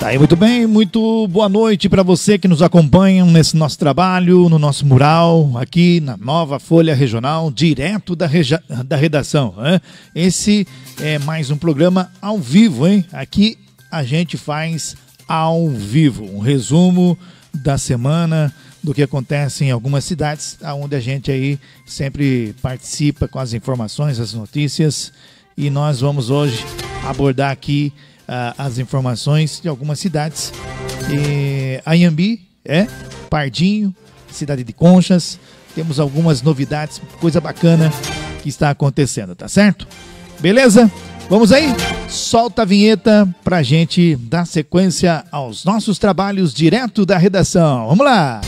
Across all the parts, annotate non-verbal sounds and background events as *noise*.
Tá aí, muito bem, muito boa noite para você que nos acompanha nesse nosso trabalho, no nosso mural, aqui na Nova Folha Regional, direto da, reja, da redação. Né? Esse é mais um programa ao vivo, hein? Aqui a gente faz ao vivo um resumo da semana, do que acontece em algumas cidades, onde a gente aí sempre participa com as informações, as notícias. E nós vamos hoje abordar aqui as informações de algumas cidades. E, Anhambi, é, Pardinho, cidade de Conchas. Temos algumas novidades, coisa bacana que está acontecendo, tá certo? Beleza? Vamos aí? Solta a vinheta pra gente dar sequência aos nossos trabalhos direto da redação. Vamos lá!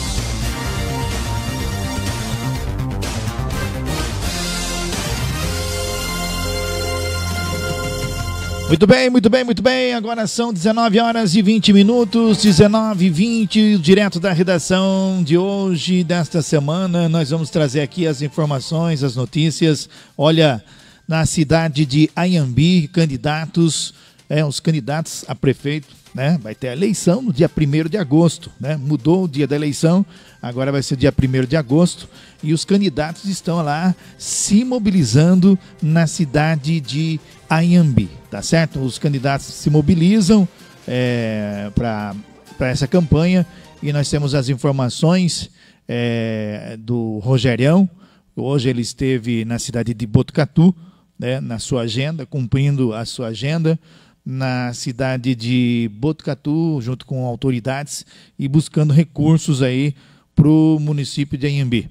Muito bem, muito bem, muito bem. Agora são 19 horas e 20 minutos, 19 e 20, direto da redação de hoje, desta semana. Nós vamos trazer aqui as informações, as notícias. Olha, na cidade de Ayambi, candidatos, é, os candidatos a prefeito, né? Vai ter a eleição no dia 1 de agosto, né? Mudou o dia da eleição, agora vai ser dia 1 de agosto. E os candidatos estão lá se mobilizando na cidade de Ayambi tá certo? Os candidatos se mobilizam é, para essa campanha e nós temos as informações é, do Rogerião. Hoje ele esteve na cidade de Botucatu, né, na sua agenda, cumprindo a sua agenda na cidade de Botucatu, junto com autoridades e buscando recursos aí para o município de Anhembi.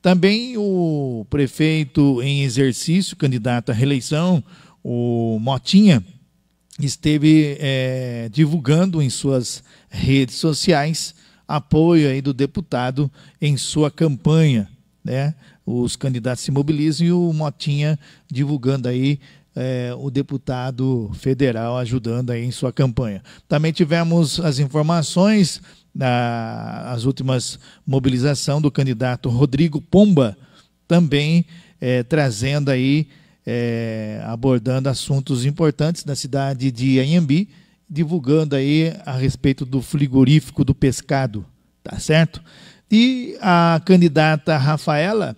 Também o prefeito em exercício, candidato à reeleição, o Motinha esteve é, divulgando em suas redes sociais apoio aí do deputado em sua campanha, né? Os candidatos se mobilizam e o Motinha divulgando aí é, o deputado federal ajudando aí em sua campanha. Também tivemos as informações das últimas mobilização do candidato Rodrigo Pomba, também é, trazendo aí é, abordando assuntos importantes da cidade de Anhembi, divulgando aí a respeito do frigorífico do pescado, tá certo? E a candidata Rafaela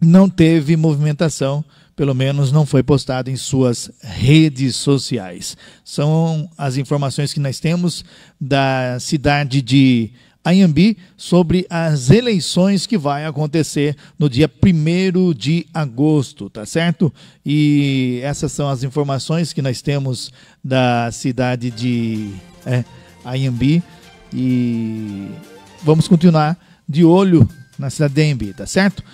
não teve movimentação, pelo menos não foi postado em suas redes sociais. São as informações que nós temos da cidade de Anhambi sobre as eleições que vai acontecer no dia 1 de agosto, tá certo? E essas são as informações que nós temos da cidade de é, Anhambi e vamos continuar de olho na cidade de Anhambi, tá certo? O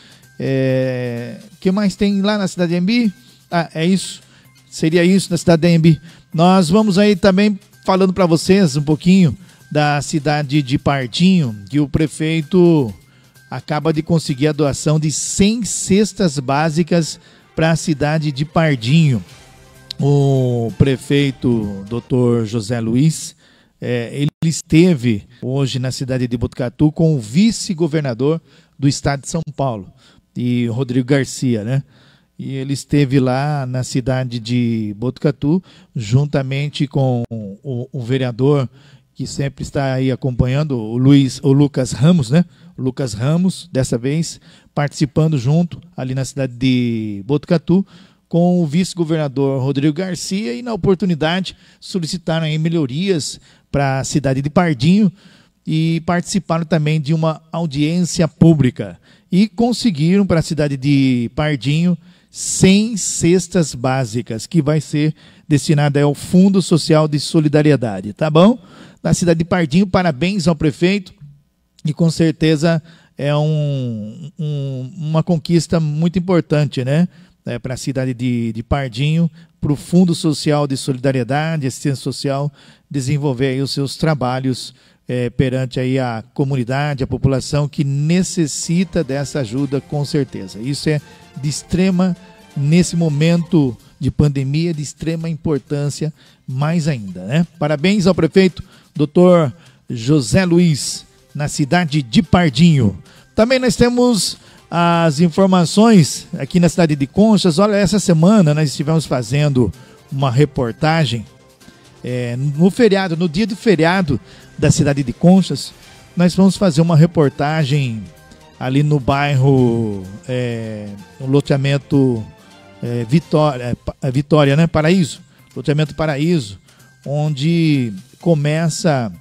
é, que mais tem lá na cidade de Anhambi? Ah, é isso. Seria isso na cidade de Anhambi. Nós vamos aí também falando para vocês um pouquinho da cidade de Pardinho, que o prefeito acaba de conseguir a doação de 100 cestas básicas para a cidade de Pardinho. O prefeito Dr. José Luiz, é, ele esteve hoje na cidade de Botucatu com o vice-governador do estado de São Paulo, e Rodrigo Garcia, né? E ele esteve lá na cidade de Botucatu, juntamente com o, o vereador que sempre está aí acompanhando, o Luiz, o Lucas Ramos, né? O Lucas Ramos, dessa vez, participando junto ali na cidade de Botucatu, com o vice-governador Rodrigo Garcia e na oportunidade solicitaram aí melhorias para a cidade de Pardinho e participaram também de uma audiência pública e conseguiram para a cidade de Pardinho 100 cestas básicas que vai ser destinada ao Fundo Social de Solidariedade, tá bom? Na cidade de Pardinho. Parabéns ao prefeito e com certeza é um, um, uma conquista muito importante, né? É, para a cidade de, de Pardinho, para o Fundo Social de Solidariedade, Assistência Social, desenvolver os seus trabalhos é, perante aí a comunidade, a população que necessita dessa ajuda, com certeza. Isso é de extrema, nesse momento de pandemia, de extrema importância, mais ainda, né? Parabéns ao prefeito doutor José Luiz, na cidade de Pardinho. Também nós temos as informações aqui na cidade de Conchas. Olha, essa semana nós estivemos fazendo uma reportagem é, no feriado, no dia do feriado da cidade de Conchas, nós vamos fazer uma reportagem ali no bairro, é, no loteamento é, Vitória, é, Vitória, né? Paraíso, loteamento Paraíso, onde começa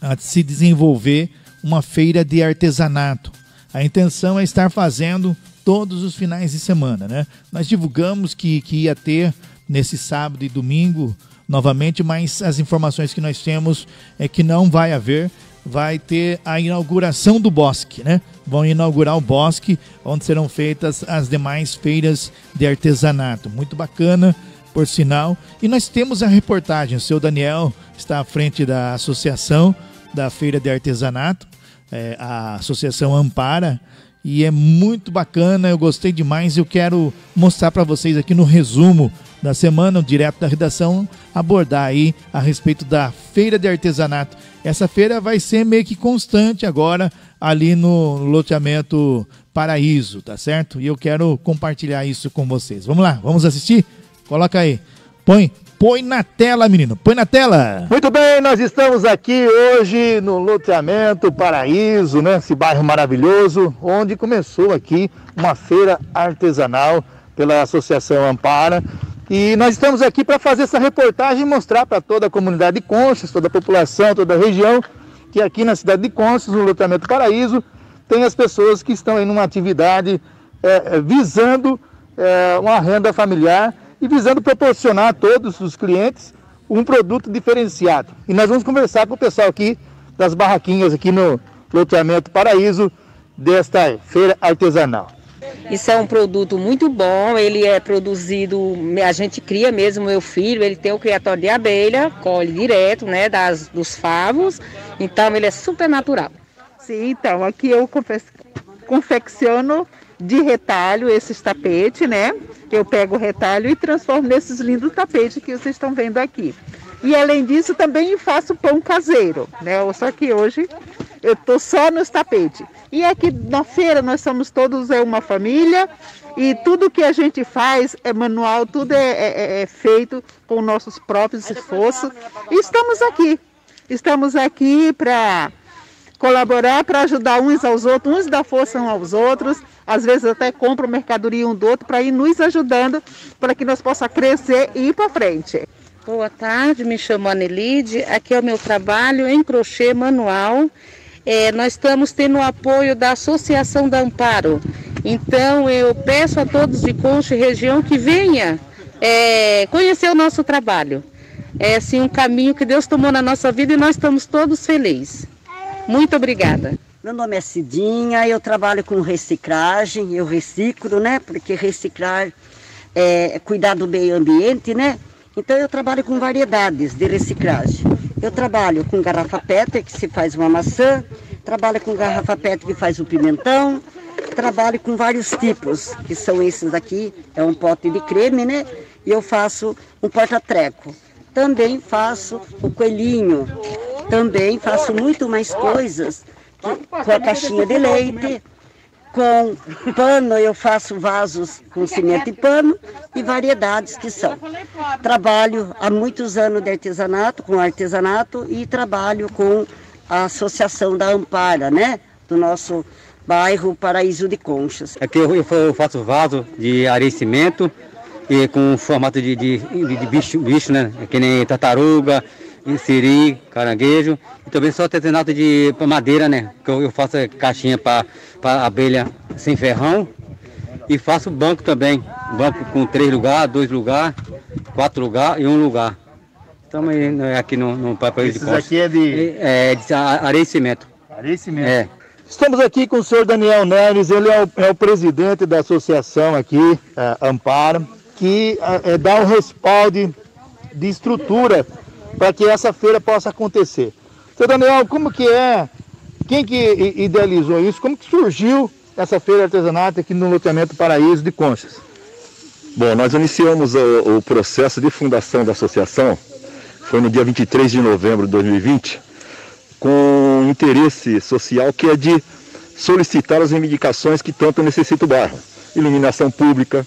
a se desenvolver uma feira de artesanato. A intenção é estar fazendo todos os finais de semana, né? Nós divulgamos que, que ia ter nesse sábado e domingo novamente, mas as informações que nós temos é que não vai haver. Vai ter a inauguração do bosque, né? Vão inaugurar o bosque, onde serão feitas as demais feiras de artesanato. Muito bacana, por sinal. E nós temos a reportagem. O seu Daniel está à frente da associação da Feira de Artesanato, é, a Associação Ampara e é muito bacana, eu gostei demais. Eu quero mostrar para vocês aqui no resumo da semana, direto da redação, abordar aí a respeito da feira de artesanato. Essa feira vai ser meio que constante agora ali no loteamento Paraíso, tá certo? E eu quero compartilhar isso com vocês. Vamos lá, vamos assistir? Coloca aí. Põe Põe na tela, menino. Põe na tela. Muito bem, nós estamos aqui hoje no loteamento Paraíso, né? Esse bairro maravilhoso, onde começou aqui uma feira artesanal pela Associação Ampara. E nós estamos aqui para fazer essa reportagem e mostrar para toda a comunidade de Conchas, toda a população, toda a região, que aqui na cidade de Conchas, no loteamento Paraíso, tem as pessoas que estão em uma atividade é, visando é, uma renda familiar e visando proporcionar a todos os clientes um produto diferenciado. E nós vamos conversar com o pessoal aqui das barraquinhas aqui no loteamento Paraíso desta feira artesanal. Isso é um produto muito bom, ele é produzido, a gente cria mesmo, meu filho, ele tem o criatório de abelha, colhe direto, né, das, dos favos, então ele é super natural. Sim, então, aqui eu confecciono de retalho esses tapetes, né? Eu pego o retalho e transformo nesses lindos tapetes que vocês estão vendo aqui. E além disso, também faço pão caseiro, né? Só que hoje eu estou só nos tapetes. E aqui na feira nós somos todos é uma família e tudo que a gente faz é manual, tudo é, é, é, é feito com nossos próprios esforços. E estamos aqui. Estamos aqui para colaborar, para ajudar uns aos outros, uns dar força uns aos outros às vezes até compra mercadoria um do outro para ir nos ajudando para que nós possa crescer e ir para frente. Boa tarde, me chamo Anelide, aqui é o meu trabalho em crochê manual. É, nós estamos tendo o apoio da Associação da Amparo. Então eu peço a todos de Concha e região que venha é, conhecer o nosso trabalho. É assim um caminho que Deus tomou na nossa vida e nós estamos todos felizes. Muito obrigada. Meu nome é Cidinha, eu trabalho com reciclagem, eu reciclo, né? Porque reciclar é cuidar do meio ambiente, né? Então eu trabalho com variedades de reciclagem. Eu trabalho com garrafa PET que se faz uma maçã, trabalho com garrafa PET que faz o pimentão, trabalho com vários tipos, que são esses aqui, é um pote de creme, né? E eu faço um porta-treco. Também faço o coelhinho, também faço muito mais coisas com a caixinha de leite, com pano eu faço vasos com cimento e pano e variedades que são. Trabalho há muitos anos de artesanato, com artesanato e trabalho com a associação da Ampara, né? Do nosso bairro Paraíso de Conchas. Aqui eu faço vaso de areia e cimento e com formato de, de, de bicho, bicho, né? Que nem tartaruga, siri, caranguejo e também só artesanato de madeira, né? Que eu, eu faço caixinha para abelha sem ferrão e faço banco também. Banco com três lugares, dois lugares, quatro lugares e um lugar. Estamos né, aqui no, no Papai de Costa. aqui é de... É, é de areia e cimento. Areia e cimento. É. Estamos aqui com o senhor Daniel Neves, ele é o, é o presidente da associação aqui, é, Amparo, que é, dá o respaldo de estrutura para que essa feira possa acontecer. Seu Daniel, como que é? Quem que idealizou isso? Como que surgiu essa feira artesanato aqui no loteamento Paraíso de Conchas? Bom, nós iniciamos o, o, processo de fundação da associação, foi no dia 23 de novembro de 2020, com interesse social que é de solicitar as reivindicações que tanto necessita o bairro. Iluminação pública,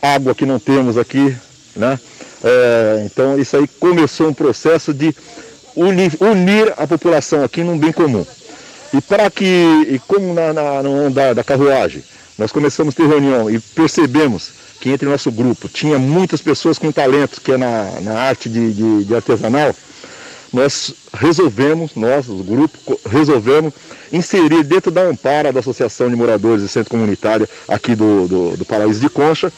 água que não temos aqui, né? É, então isso aí começou um processo de unir, unir, a população aqui num bem comum. E para que, e como na, na, no andar da carruagem, nós começamos a ter reunião e percebemos que entre nosso grupo tinha muitas pessoas com talento, que é na, na arte de, de, de artesanal, nós resolvemos, nós, o grupo, resolvemos inserir dentro da Ampara, da Associação de Moradores e Centro Comunitário aqui do, do, do Paraíso de Concha,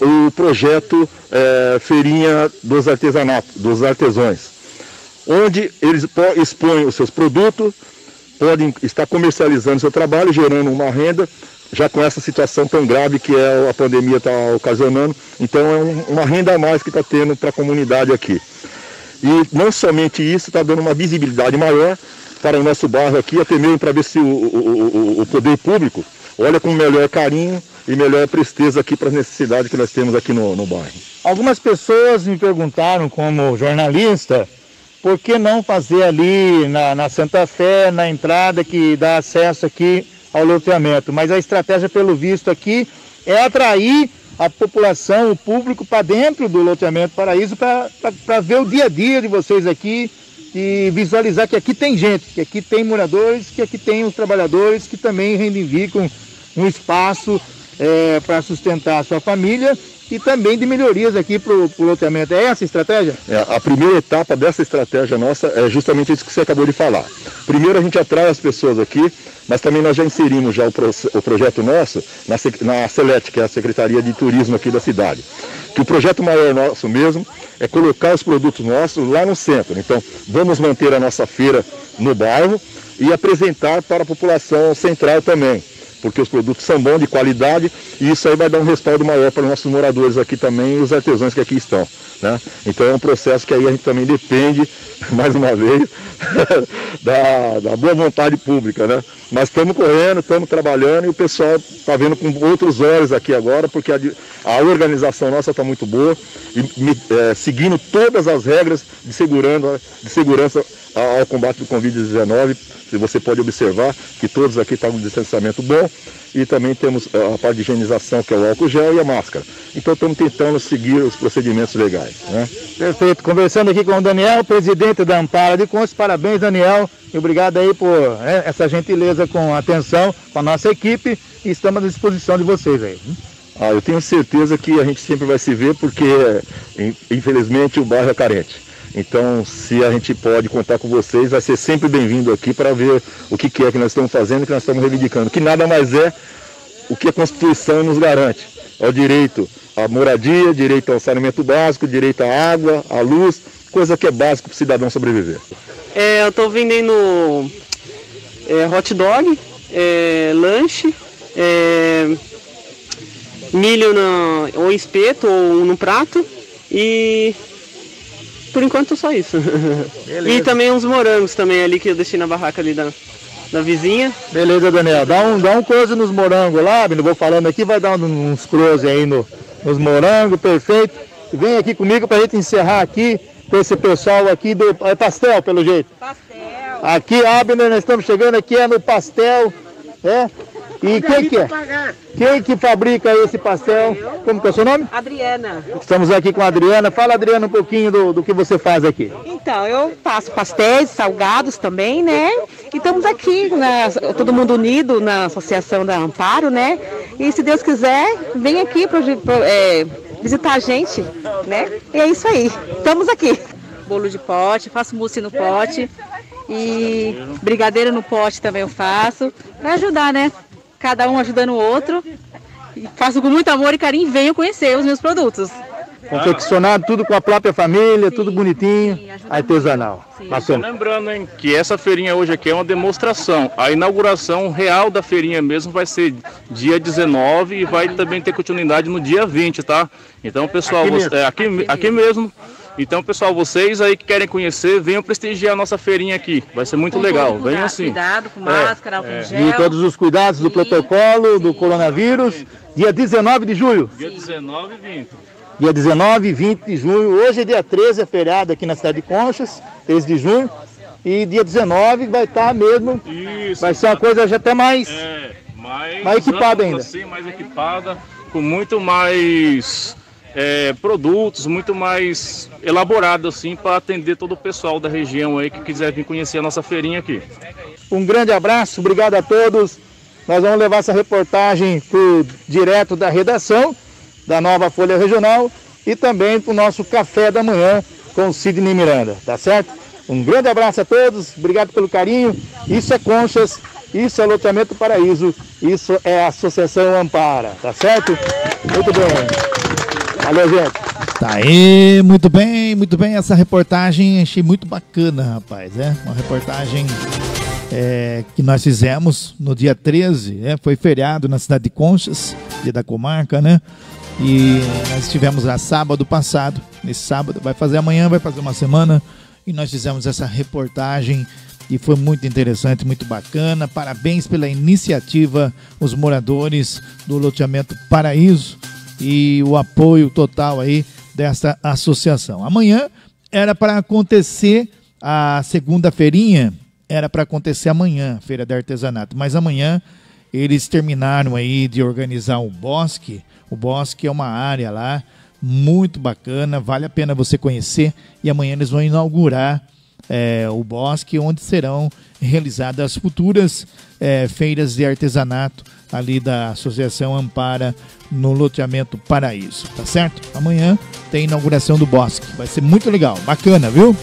o projeto é, Feirinha dos Artesanatos, dos Artesões, onde eles expõem os seus produtos, podem estar comercializando seu trabalho, gerando uma renda, já com essa situação tão grave que é a pandemia está ocasionando. Então é um, uma renda a mais que está tendo para a comunidade aqui. E não somente isso, está dando uma visibilidade maior para o nosso bairro aqui, até mesmo para ver se o, o, o, o poder público olha com melhor carinho e melhor presteza aqui para as necessidades que nós temos aqui no, no bairro. Algumas pessoas me perguntaram, como jornalista, por que não fazer ali na, na Santa Fé, na entrada que dá acesso aqui ao loteamento? Mas a estratégia, pelo visto aqui, é atrair a população, o público para dentro do loteamento Paraíso para ver o dia a dia de vocês aqui e visualizar que aqui tem gente, que aqui tem moradores, que aqui tem os trabalhadores que também reivindicam um espaço é, para sustentar a sua família e também de melhorias aqui para o loteamento. É essa a estratégia? É, a primeira etapa dessa estratégia nossa é justamente isso que você acabou de falar. Primeiro a gente atrai as pessoas aqui, mas também nós já inserimos já o, pro, o projeto nosso na, na CELET, que é a Secretaria de Turismo aqui da cidade. Que o projeto maior nosso mesmo é colocar os produtos nossos lá no centro. Então vamos manter a nossa feira no bairro e apresentar para a população central também porque os produtos são bons, de qualidade, e isso aí vai dar um respaldo maior para os nossos moradores aqui também e os artesãos que aqui estão. Né? Então é um processo que aí a gente também depende, *laughs* mais uma vez, *laughs* da, da, boa vontade pública. Né? Mas estamos correndo, estamos trabalhando e o pessoal está vendo com outros olhos aqui agora, porque a, a organização nossa está muito boa, e, é, seguindo todas as regras de segurança, de segurança ao combate do Covid-19 você pode observar que todos aqui estão com distanciamento bom e também temos eh, a parte de higienização, que é o álcool gel e a máscara. Então estamos tentando seguir os procedimentos legais. Né? Perfeito. Conversando aqui com o Daniel, presidente da Ampara de Contos. Parabéns, Daniel. E obrigado aí por né, essa gentileza com atenção com a nossa equipe e estamos à disposição de vocês aí. Ah, eu tenho certeza que a gente sempre vai se ver porque, infelizmente, o bairro é carente. Então, se a gente pode contar com vocês, vai ser sempre bem-vindo aqui para ver o que, é que nós estamos fazendo, que nós estamos reivindicando. Que nada mais é o que a Constituição nos garante. É o direito à moradia, direito ao saneamento básico, direito à água, à luz, coisa que é básico para o cidadão sobreviver. É, eu estou vendendo é, hot dog, é, lanche, é, milho na, ou espeto ou no prato e por enquanto só isso. e também uns morangos também ali que eu deixei na barraca ali da, da vizinha. Beleza, Daniel. Dá um, dá um close nos morangos lá, não vou falando aqui, vai dar uns close aí no, nos morangos, perfeito. Vem aqui comigo pra gente encerrar aqui com esse pessoal aqui do é pastel, pelo jeito. Pastel. Aqui, Abner, nós estamos chegando aqui é no pastel, é? E quem que é? Quem que fabrica esse pastel? Como que é o seu nome? Adriana. Estamos aqui com a Adriana. Fala, Adriana, um pouquinho do, do que você faz aqui. Então, eu faço pastéis, salgados também, né? E estamos aqui, na, todo mundo unido na Associação da Amparo, né? E se Deus quiser, vem aqui para é, visitar a gente, né? E é isso aí. Estamos aqui. Bolo de pote, faço mousse no pote. E brigadeiro no pote também eu faço. Para ajudar, né? Cada um ajudando o outro. E faço com muito amor e carinho e venham conhecer os meus produtos. Confeccionado tudo com a própria família, sim, tudo bonitinho, sim, artesanal. Bacana. Lembrando hein, que essa feirinha hoje aqui é uma demonstração. A inauguração real da feirinha mesmo vai ser dia 19 e vai também ter continuidade no dia 20, tá? Então, pessoal, aqui, você, mesmo. É, aqui, aqui mesmo então, pessoal, vocês aí que querem conhecer, venham prestigiar a nossa feirinha aqui. Vai ser muito com legal. Cuidado, Venham assim. Cuidado com máscara, é, álcool é. gel. E todos os cuidados do protocolo, sim, do coronavírus. Sim. Dia 19 de julho. Dia 19 e 20. Dia 19 e 20 de junho. Hoje é dia 13, é feriado aqui na cidade de Conchas, 13 de junho. E dia 19 vai estar mesmo. Isso, vai ser uma coisa já até mais, é, mais, mais equipada ainda. Assim, mais equipada, com muito mais é, produtos muito mais elaborados assim para atender todo o pessoal da região aí que quiser vir conhecer a nossa feirinha aqui. Um grande abraço, obrigado a todos. Nós vamos levar essa reportagem pro, direto da redação da nova Folha Regional e também para o nosso café da manhã com o Sidney Miranda, tá certo? Um grande abraço a todos, obrigado pelo carinho. Isso é Conchas, isso é Loteamento Paraíso, isso é Associação Ampara, tá certo? Muito bem. Valeu, gente. Tá aí, muito bem, muito bem. Essa reportagem achei muito bacana, rapaz. É uma reportagem é, que nós fizemos no dia 13, né? foi feriado na cidade de Conchas, dia da comarca, né? E nós estivemos lá sábado passado, nesse sábado, vai fazer amanhã, vai fazer uma semana, e nós fizemos essa reportagem e foi muito interessante, muito bacana. Parabéns pela iniciativa, os moradores do loteamento Paraíso e o apoio total aí desta associação. Amanhã era para acontecer a segunda feirinha, era para acontecer amanhã, feira de artesanato, mas amanhã eles terminaram aí de organizar o bosque. O bosque é uma área lá muito bacana, vale a pena você conhecer. E amanhã eles vão inaugurar é, o bosque, onde serão realizadas futuras é, feiras de artesanato ali da Associação Ampara no loteamento Paraíso, tá certo? Amanhã tem inauguração do bosque, vai ser muito legal, bacana, viu?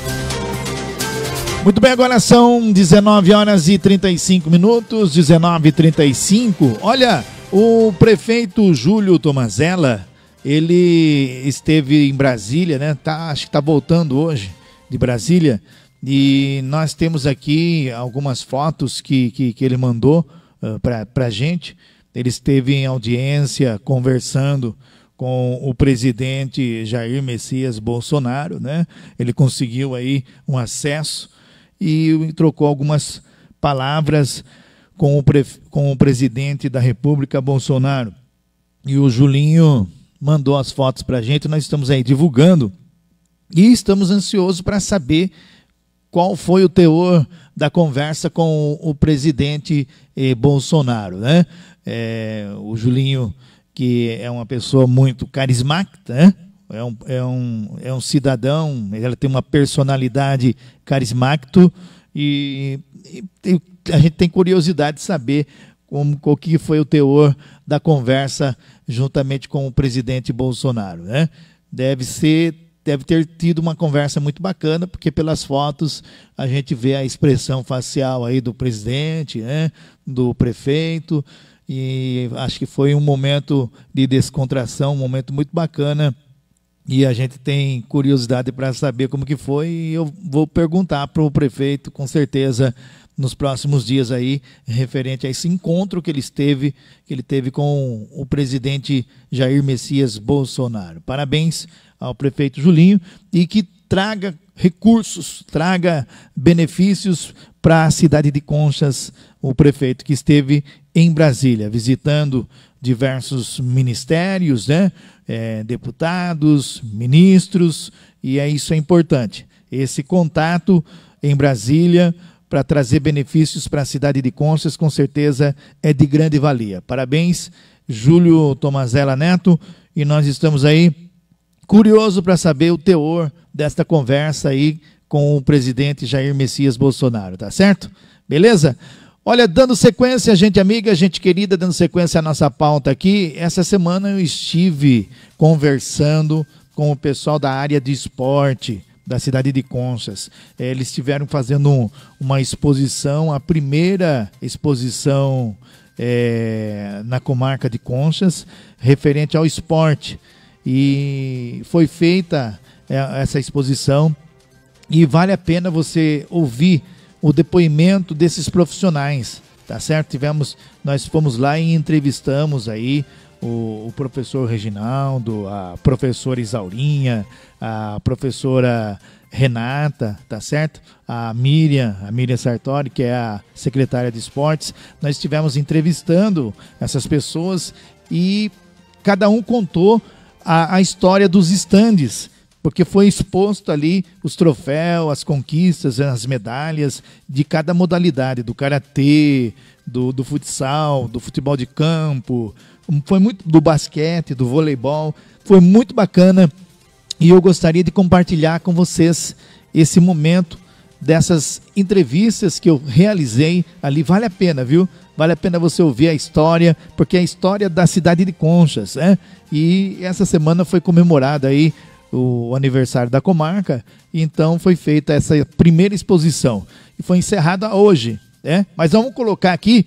Muito bem, agora são 19 horas e 35 minutos, 19 e 35. Olha, o prefeito Júlio Tomazella, ele esteve em Brasília, né? Tá, acho que está voltando hoje de Brasília. E nós temos aqui algumas fotos que, que, que ele mandou uh, para a gente. Ele esteve em audiência conversando com o presidente Jair Messias Bolsonaro, né? Ele conseguiu aí um acesso e trocou algumas palavras com o, com o presidente da República, Bolsonaro. E o Julinho mandou as fotos para a gente, nós estamos aí divulgando e estamos ansiosos para saber qual foi o teor da conversa com o presidente eh, Bolsonaro. Né? É, o Julinho, que é uma pessoa muito carismática, né? é um, é um, é um cidadão, ela tem uma personalidade carismática e, e, a gente tem curiosidade de saber como, o que foi o teor da conversa juntamente com o presidente Bolsonaro. Né? Deve ser deve ter tido uma conversa muito bacana, porque pelas fotos a gente vê a expressão facial aí do presidente, né, do prefeito, e acho que foi um momento de descontração, um momento muito bacana e a gente tem curiosidade para saber como que foi e eu vou perguntar para o prefeito com certeza nos próximos dias aí referente a esse encontro que ele esteve que ele teve com o presidente Jair Messias Bolsonaro. Parabéns ao prefeito Julinho e que traga recursos, traga benefícios para a cidade de Conchas, o prefeito que esteve em Brasília visitando diversos ministérios, né? É, deputados, ministros, e é isso é importante. Esse contato em Brasília para trazer benefícios para a cidade de Conchas, com certeza é de grande valia. Parabéns, Júlio Tomazella Neto, e nós estamos aí curioso para saber o teor desta conversa aí com o presidente Jair Messias Bolsonaro, tá certo? Beleza? Olha, dando sequência, gente amiga, gente querida, dando sequência à nossa pauta aqui, essa semana eu estive conversando com o pessoal da área de esporte da cidade de Conchas. É, eles estiveram fazendo uma exposição, a primeira exposição é, na comarca de Conchas, referente ao esporte. E foi feita é, essa exposição e vale a pena você ouvir o depoimento desses profissionais, tá certo? Tivemos, nós fomos lá e entrevistamos aí o, o, professor Reginaldo, a professora Isaurinha, a professora Renata, tá certo? A Miriam, a Miriam Sartori, que é a secretária de esportes. Nós estivemos entrevistando essas pessoas e cada um contou a, a história dos estandes porque foi exposto ali os troféus, as conquistas, as medalhas de cada modalidade, do karatê, do, do futsal, do futebol de campo, foi muito do basquete, do voleibol, foi muito bacana e eu gostaria de compartilhar com vocês esse momento dessas entrevistas que eu realizei ali. Vale a pena, viu? Vale a pena você ouvir a história, porque é a história da cidade de Conchas, né? E essa semana foi comemorada aí o aniversário da comarca, então foi feita essa primeira exposição e foi encerrada hoje, né? Mas vamos colocar aqui,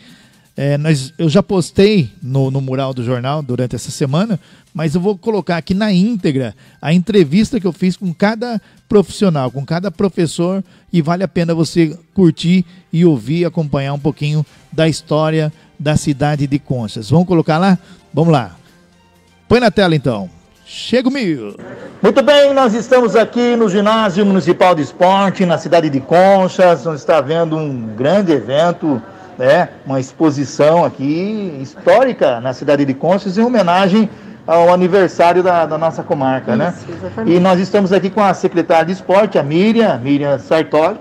é, nós, eu já postei no, no mural do jornal durante essa semana, mas eu vou colocar aqui na íntegra a entrevista que eu fiz com cada profissional, com cada professor, e vale a pena você curtir e ouvir, acompanhar um pouquinho da história da cidade de Conchas. Vamos colocar lá? Vamos lá. Põe na tela então. Chega comigo. Muito bem, nós estamos aqui no Ginásio Municipal de Esporte, na cidade de Conchas, onde está havendo um grande evento, né? uma exposição aqui histórica na cidade de Conchas, em homenagem ao aniversário da, da nossa comarca, né? Isso, né? Exatamente. E nós estamos aqui com a secretária de esporte, a Miriam, Miriam Sartori,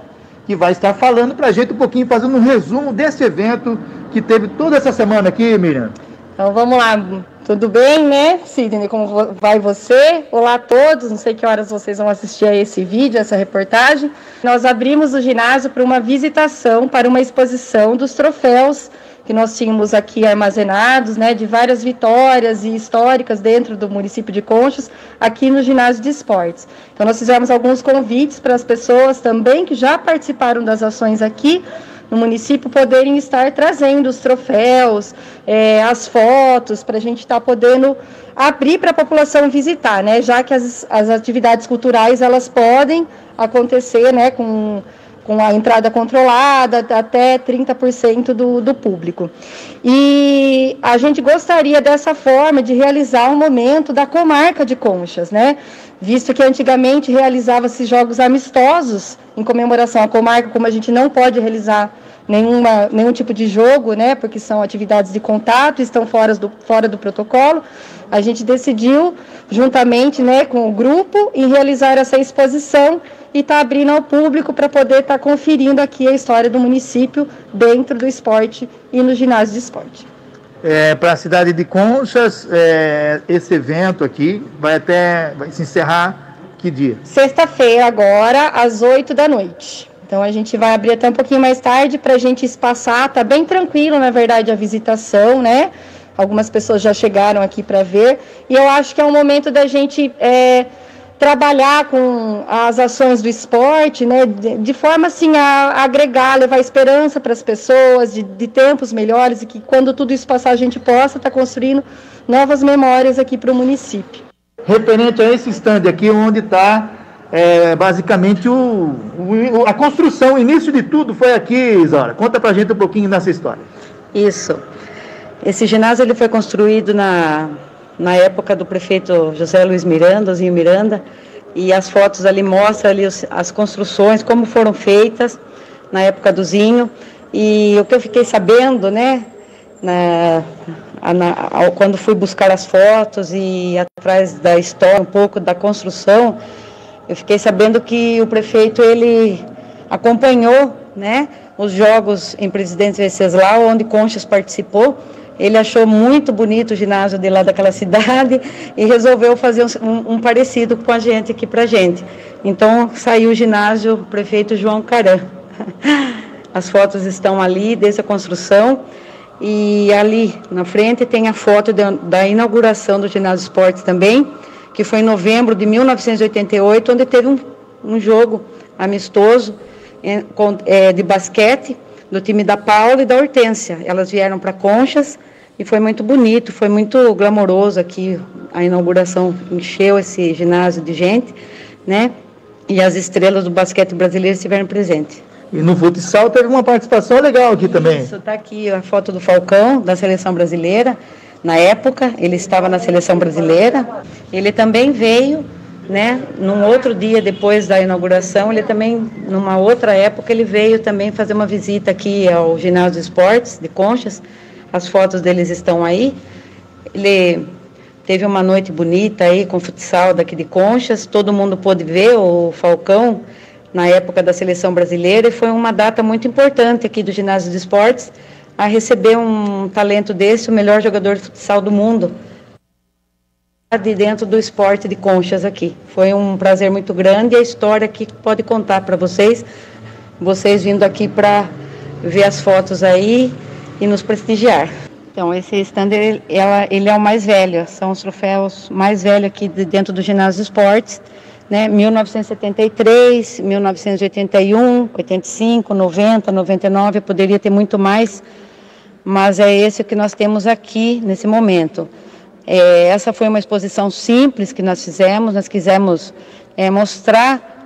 que vai estar falando para a gente um pouquinho, fazendo um resumo desse evento que teve toda essa semana aqui, Miriam. Então vamos lá, tudo bem, né, Sidney? Como vai você? Olá a todos, não sei que horas vocês vão assistir a esse vídeo, essa reportagem. Nós abrimos o ginásio para uma visitação, para uma exposição dos troféus que nós tínhamos aqui armazenados, né, de várias vitórias e históricas dentro do município de Conchas, aqui no ginásio de esportes. Então nós fizemos alguns convites para as pessoas também que já participaram das ações aqui no município poderem estar trazendo os troféus, é, as fotos, para a gente estar tá podendo abrir para a população visitar, né? Já que as, as atividades culturais elas podem acontecer, né, com com a entrada controlada, até 30% do, do público. E a gente gostaria dessa forma de realizar um momento da comarca de Conchas, né? Visto que antigamente realizava-se jogos amistosos em comemoração à comarca, como a gente não pode realizar nenhuma, nenhum tipo de jogo, né? Porque são atividades de contato, estão fora do, fora do protocolo. A gente decidiu, juntamente né, com o grupo, em realizar essa exposição e está abrindo ao público para poder estar tá conferindo aqui a história do município dentro do esporte e no ginásio de esporte. É, para a cidade de Conchas, é, esse evento aqui vai até vai se encerrar que dia? Sexta-feira agora, às 8 da noite. Então a gente vai abrir até um pouquinho mais tarde para a gente espaçar, tá bem tranquilo, na verdade, a visitação, né? Algumas pessoas já chegaram aqui para ver. E eu acho que é um momento da gente é, trabalhar com as ações do esporte, né, de, de forma assim a, agregar, levar esperança para as pessoas, de, de, tempos melhores e que quando tudo isso passar a gente possa estar tá construindo novas memórias aqui para o município. Referente a esse stand aqui, onde está é, basicamente o, o, a construção, o início de tudo foi aqui, Isora. Conta para a gente um pouquinho dessa história. Isso. Esse ginásio ele foi construído na na época do prefeito José Luiz Miranda, Zinho Miranda, e as fotos ali mostram ali os, as construções, como foram feitas na época do Zinho, e o que eu fiquei sabendo, né, na, na, quando fui buscar as fotos e atrás da história, um pouco da construção, eu fiquei sabendo que o prefeito, ele acompanhou, né, os jogos em Presidente Venceslau, onde Conchas participou, ele achou muito bonito o ginásio de lá daquela cidade e resolveu fazer um, um parecido com a gente aqui para gente. Então saiu o ginásio prefeito João Caran. As fotos estão ali desde a construção e ali na frente tem a foto de, da inauguração do ginásio esportes também, que foi em novembro de 1988, onde teve um, um jogo amistoso é, de basquete do time da Paula e da Hortência. Elas vieram para Conchas e foi muito bonito, foi muito glamouroso aqui. A inauguração encheu esse ginásio de gente, né? E as estrelas do basquete brasileiro estiveram presentes. E no futsal teve uma participação legal aqui também. Isso, está aqui a foto do Falcão, da seleção brasileira. Na época, ele estava na seleção brasileira. Ele também veio, né, num outro dia depois da inauguração, ele também, numa outra época, ele veio também fazer uma visita aqui ao Ginásio de Esportes de Conchas, as fotos deles estão aí. Ele Teve uma noite bonita aí com futsal daqui de Conchas, todo mundo pôde ver o Falcão na época da seleção brasileira e foi uma data muito importante aqui do ginásio de esportes a receber um talento desse, o melhor jogador de futsal do mundo de dentro do esporte de conchas aqui. Foi um prazer muito grande e a história que pode contar para vocês, vocês vindo aqui para ver as fotos aí e nos prestigiar. Então, esse stand, ele, ela, ele é o mais velho, são os troféus mais velhos aqui de dentro do ginásio de esportes, né? 1973, 1981, 85, 90, 99, poderia ter muito mais, mas é esse que nós temos aqui nesse momento. É, essa foi uma exposição simples que nós fizemos, nós quisemos é, mostrar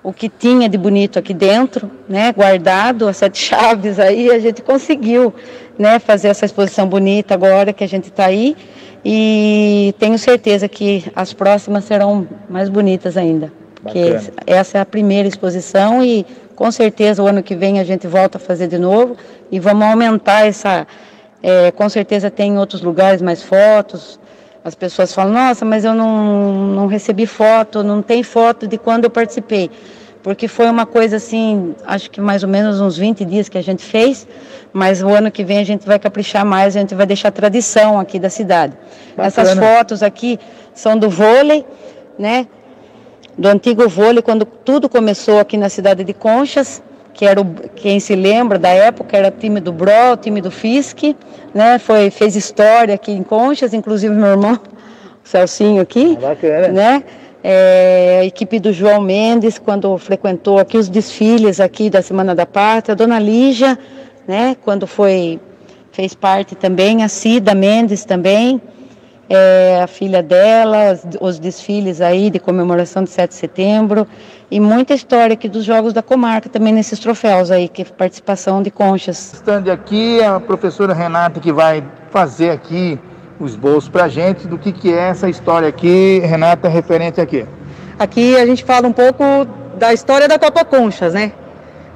o que tinha de bonito aqui dentro, né, guardado, as sete *laughs* chaves aí, a gente conseguiu, né, fazer essa exposição bonita agora que a gente está aí. E tenho certeza que as próximas serão mais bonitas ainda, porque Bacana. essa é a primeira exposição e com certeza o ano que vem a gente volta a fazer de novo e vamos aumentar essa, é, com certeza tem em outros lugares mais fotos, as pessoas falam, nossa, mas eu não, não recebi foto, não tem foto de quando eu participei. Porque foi uma coisa assim, acho que mais ou menos uns 20 dias que a gente fez, mas o ano que vem a gente vai caprichar mais, a gente vai deixar tradição aqui da cidade. Bacana. Essas fotos aqui são do vôlei, né? Do antigo vôlei, quando tudo começou aqui na cidade de Conchas que era o, quem se lembra da época era time do Bro, time do Fisk, né? Foi fez história aqui em Conchas, inclusive meu irmão, o *laughs* Celcinho aqui, ah, bacana. né? É, a equipe do João Mendes quando frequentou aqui os desfiles aqui da Semana da Pátria, a Dona Lígia, né? Quando foi fez parte também, a Cida Mendes também, é, a filha dela, os, os, desfiles aí de comemoração de 7 de setembro e muita história aqui dos Jogos da Comarca também nesses troféus aí, que é participação de conchas. Estando aqui, a professora Renata que vai fazer aqui o esboço para a gente do que, que é essa história aqui, Renata, referente aqui. Aqui a gente fala um pouco da história da Copa Conchas, né?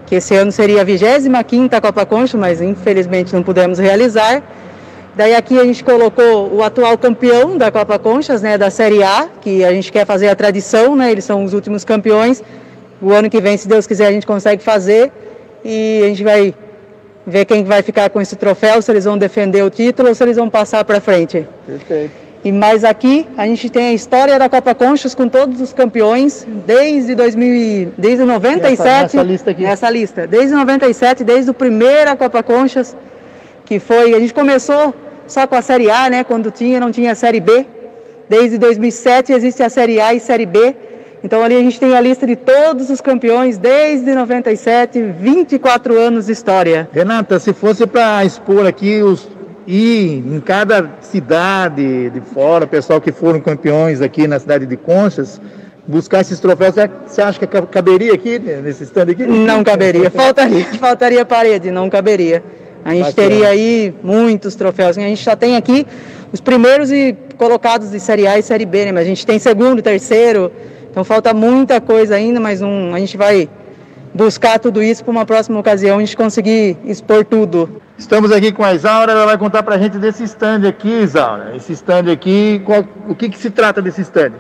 Que esse ano seria a 25ª Copa Conchas, mas infelizmente não pudemos realizar. Daí aqui a gente colocou o atual campeão da Copa Conchas, né, da Série A, que a gente quer fazer a tradição, né, eles são os últimos campeões. O ano que vem, se Deus quiser, a gente consegue fazer e a gente vai ver quem vai ficar com esse troféu, se eles vão defender o título ou se eles vão passar para frente. Perfeito. E mais aqui a gente tem a história da Copa Conchas com todos os campeões desde 2000, desde 97. Essa, lista aqui. Essa lista, desde 97, desde o primeira Copa Conchas que foi, a gente começou só com a Série A, né? Quando tinha, não tinha a Série B. Desde 2007 existe a Série A e Série B. Então ali a gente tem a lista de todos os campeões desde 97, 24 anos de história. Renata, se fosse para expor aqui os e em cada cidade de fora, pessoal que foram campeões aqui na cidade de Conchas, buscar esses troféus, você acha que caberia aqui nesse stand aqui? Não caberia, *laughs* faltaria, faltaria parede, não caberia. A gente Bacana. teria aí muitos troféus. A gente já tem aqui os primeiros e colocados de Série A e Série B, né? Mas a gente tem segundo, terceiro. Então falta muita coisa ainda, mas um, a gente vai buscar tudo isso para uma próxima ocasião a gente conseguir expor tudo. Estamos aqui com a Isaura, ela vai contar para a gente desse stand aqui, Isaura. Esse stand aqui, qual, o que, que se trata desse stand?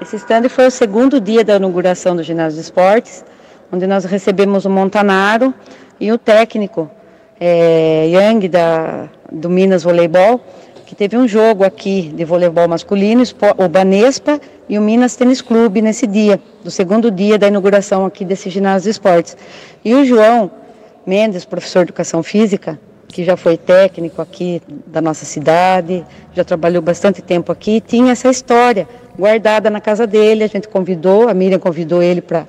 Esse stand foi o segundo dia da inauguração do ginásio de esportes, onde nós recebemos o Montanaro e o técnico é, Yang da, do Minas Voleibol, que teve um jogo aqui de voleibol masculino, o Banespa e o Minas Tênis Clube nesse dia, do segundo dia da inauguração aqui desse ginásio de esportes. E o João Mendes, professor de educação física, que já foi técnico aqui da nossa cidade, já trabalhou bastante tempo aqui, tinha essa história guardada na casa dele. A gente convidou, a Miriam convidou ele para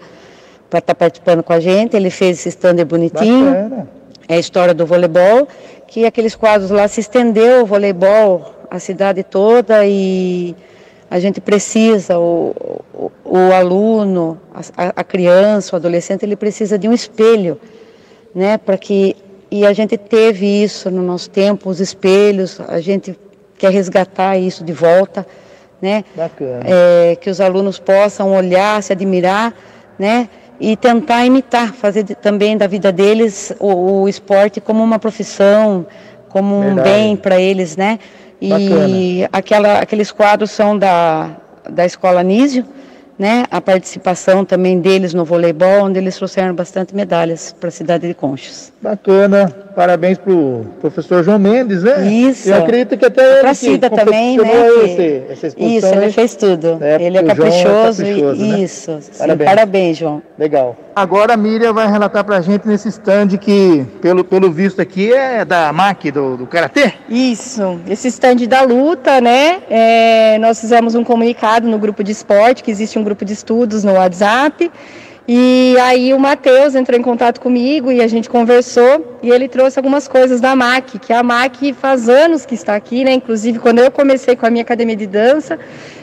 estar tá participando com a gente. Ele fez esse stander bonitinho. Bacana é a história do voleibol, que aqueles quadros lá se estendeu o voleibol, a cidade toda e a gente precisa, o, o, o aluno, a, a, criança, o adolescente, ele precisa de um espelho, né, para que, e a gente teve isso no nosso tempo, os espelhos, a gente quer resgatar isso de volta, né, é, que os alunos possam olhar, se admirar, né, e tentar imitar, fazer também da vida deles o, o esporte como uma profissão, como um Verdade. bem para eles, né? E aquela, aqueles quadros são da, da Escola Nísio, né? A participação também deles no voleibol, onde eles trouxeram bastante medalhas para a cidade de Conchas. Bacana, parabéns para o professor João Mendes, né? Isso. Eu acredito que até Pra ele que Cida também, né? que- esse- essa exposição, isso, ele né? fez tudo. É, ele é porque o João é caprichoso. caprichoso, e, né? Isso. sim, Parabéns. parabéns, João. Legal. Agora a Miriam vai relatar pra gente nesse stand que, pelo, pelo visto aqui, é da MAC, do, do Karatê. Isso, esse stand da luta, né? é, nós fizemos um comunicado no grupo de esporte, que existe um grupo de estudos no WhatsApp. E aí o Matheus entrou em contato comigo e a gente conversou e ele trouxe algumas coisas da MAC, que a MAC faz anos que está aqui, né? Inclusive quando eu comecei com a minha academia de dança,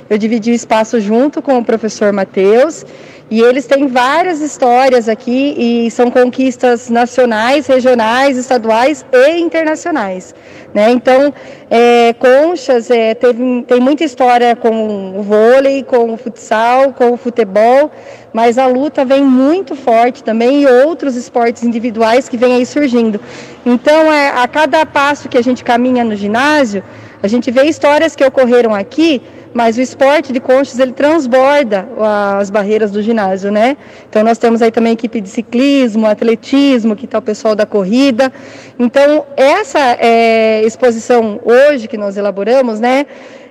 eu dividi o espaço junto com o professor Matheus. E eles têm várias histórias aqui e são conquistas nacionais, regionais, estaduais e internacionais. Né? Então, é, Conchas é, teve, tem muita história com o vôlei, com o futsal, com o futebol, mas a luta vem muito forte também e outros esportes individuais que vêm aí surgindo. Então, é, a cada passo que a gente caminha no ginásio, a gente vê histórias que ocorreram aqui, mas o esporte de conchas ele transborda as barreiras do ginásio, né? Então nós temos aí também equipe de ciclismo, atletismo, que está o pessoal da corrida. Então essa é, exposição hoje que nós elaboramos, né?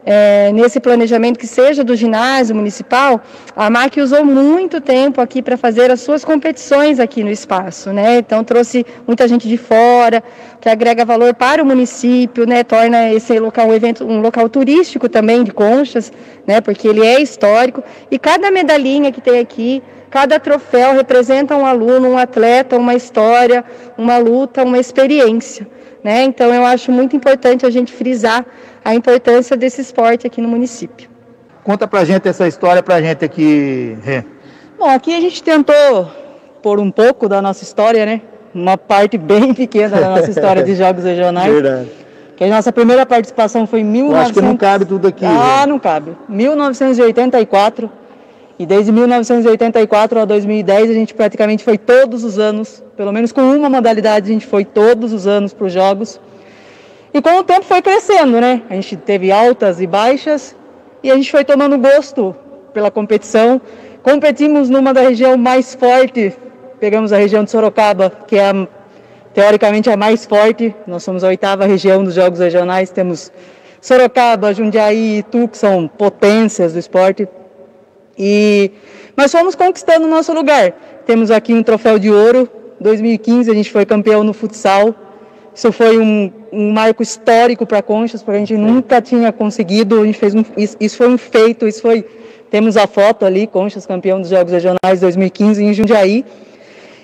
É, nesse planejamento que seja do ginásio municipal, a MAC usou muito tempo aqui para fazer as suas competições aqui no espaço, né? Então trouxe muita gente de fora, que agrega valor para o município, né? Torna esse local um evento, um local turístico também de conchas, né? Porque ele é histórico e cada medalhinha que tem aqui Cada troféu representa um aluno, um atleta, uma história, uma luta, uma experiência. Né? Então, eu acho muito importante a gente frisar a importância desse esporte aqui no município. Conta pra gente essa história pra gente aqui, Rê. Bom, aqui a gente tentou pôr um pouco da nossa história, né? Uma parte bem *laughs* pequena da nossa história de jogos regionais. Verdade. Que a nossa primeira participação foi em Eu 1900... acho que não cabe tudo aqui. Ah, não cabe. 1984. E desde 1984 a 2010 a gente praticamente foi todos os anos, pelo menos com uma modalidade a gente foi todos os anos para os jogos. E com o tempo foi crescendo, né? A gente teve altas e baixas e a gente foi tomando gosto pela competição. Competimos numa da região mais forte, pegamos a região de Sorocaba, que é a, teoricamente a mais forte. Nós somos a oitava região dos jogos regionais, temos Sorocaba, Jundiaí e Itu, que são potências do esporte. E nós fomos conquistando o nosso lugar. Temos aqui um troféu de ouro. 2015 a gente foi campeão no futsal. Isso foi um, um marco histórico para Conchas, porque a gente nunca tinha conseguido. A gente fez um, isso, isso foi um feito. Isso foi. Temos a foto ali, Conchas campeão dos Jogos Regionais 2015 em Jundiaí.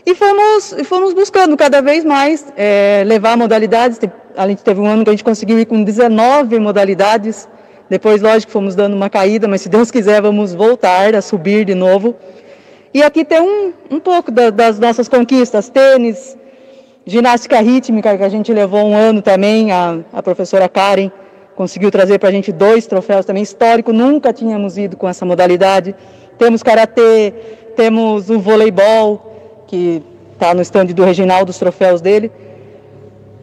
E fomos, fomos buscando cada vez mais é, levar modalidades. A gente teve um ano que a gente conseguiu ir com 19 modalidades. Depois, lógico, fomos dando uma caída, mas se Deus quiser, vamos voltar a subir de novo. E aqui tem um, um pouco da, das nossas conquistas: tênis, ginástica rítmica, que a gente levou um ano também. A, a professora Karen conseguiu trazer para a gente dois troféus também histórico. Nunca tínhamos ido com essa modalidade. Temos karatê, temos o voleibol, que está no stand do Reginaldo, os troféus dele.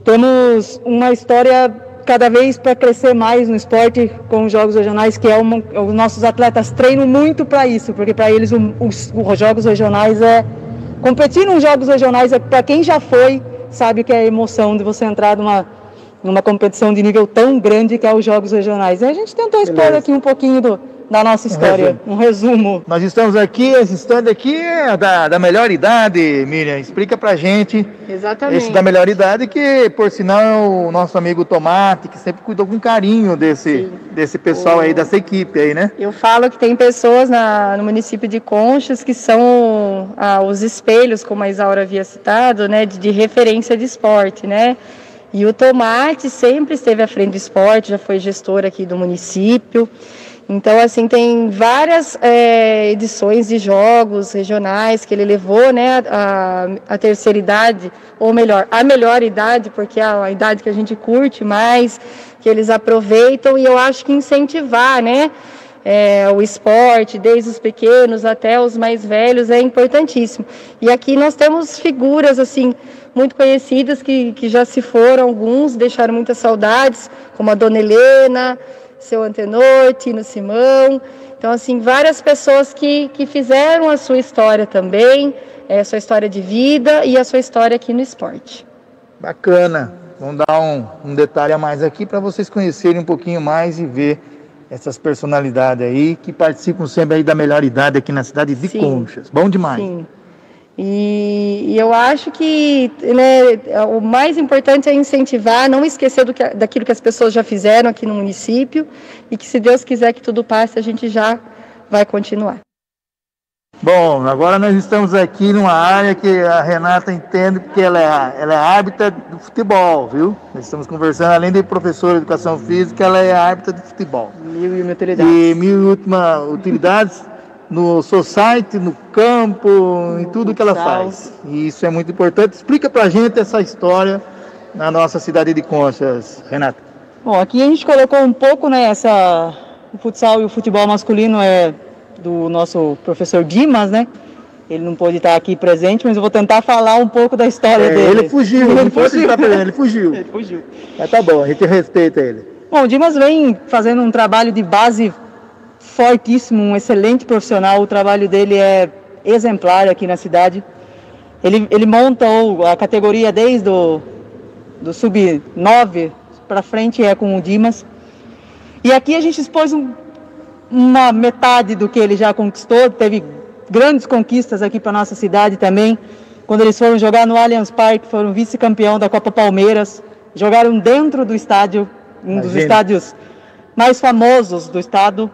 Temos uma história cada vez para crescer mais no esporte com os jogos regionais, que é uma, os nossos atletas treinam muito para isso, porque para eles os, os jogos regionais é competir nos jogos regionais é para quem já foi sabe que é a emoção de você entrar numa numa competição de nível tão grande que é os jogos regionais. E a gente tentou expor aqui um pouquinho do, da nossa história, um resumo. Nós estamos aqui, esse stand aqui é da, da melhor idade, Miriam. Explica pra gente. Exatamente. Esse da melhor idade, que por sinal é o nosso amigo Tomate, que sempre cuidou com carinho desse, desse pessoal aí, dessa equipe aí, né? Eu falo que tem pessoas na- no município de Conchas que são ah, os espelhos, como a Isaura havia citado, né, de, de referência de esporte, né? E o Tomate sempre esteve à frente do esporte, já foi gestor aqui do município. Então, assim, tem várias eh, edições de jogos regionais que ele levou, né, a, a terceira idade, ou melhor, a melhor idade, porque é a idade que a gente curte mais, que eles aproveitam, e eu acho que incentivar, né, é, o esporte, desde os pequenos até os mais velhos, é importantíssimo. E aqui nós temos figuras, assim, muito conhecidas que, que já se foram, alguns deixaram muitas saudades, como a Dona Helena, seu Antenor, Tino Simão. Então, assim, várias pessoas que, que fizeram a sua história também, é, a sua história de vida e a sua história aqui no esporte. Bacana. Vamos dar um, um detalhe a mais aqui para vocês conhecerem um pouquinho mais e ver essas personalidades aí que participam sempre aí da melhor idade aqui na cidade de Sim. Conchas. Bom demais. Sim. E, e, eu acho que né, o mais importante é incentivar, não esquecer do que, daquilo que as pessoas já fizeram aqui no município e que se Deus quiser que tudo passe, a gente já vai continuar. Bom, agora nós estamos aqui numa área que a Renata entende porque ela é, ela é árbitra do futebol, viu? Nós estamos conversando, além de professora de educação física, ela é árbitra de futebol. Mil e uma utilidades. E mil e última utilidades no society, no campo, em tudo que ela faz. E isso é muito importante. Explica pra gente essa história na nossa cidade de Conchas, Renata. Bom, aqui a gente colocou um pouco, né, essa, o futsal e o futebol masculino é do nosso professor Dimas, né? Ele não pôde estar aqui presente, mas eu vou tentar falar um pouco da história é, dele. Ele fugiu, ele, fugiu. Estar presente, ele fugiu. *laughs* ele fugiu. Mas tá bom, a gente respeita ele. Bom, o Dimas vem fazendo um trabalho de base fortíssimo, um excelente profissional. O trabalho dele é exemplar aqui na cidade. Ele, ele monta a categoria desde o do sub-9 para frente é com o Dimas. E aqui a gente expôs um, uma metade do que ele já conquistou, teve grandes conquistas aqui para nossa cidade também. Quando eles foram jogar no Allianz Parque, foram vice-campeão da Copa Palmeiras, jogaram dentro do estádio, um Imagina. dos estádios mais famosos do estado.